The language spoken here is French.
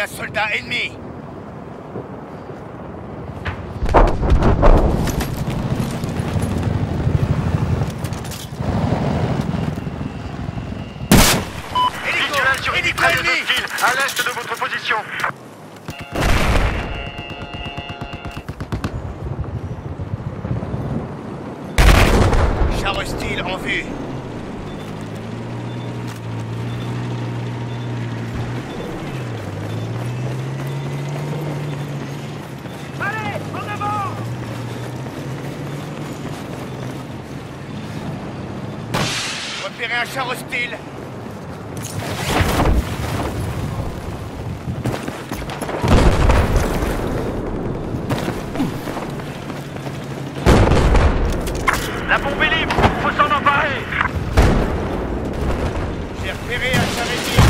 Un soldat ennemi Visuel sur une Hélico ennemi à l'est de votre position. Char hostile en vue. Repérer un char hostile. La bombe est libre. Faut s'en emparer. J'ai repéré un char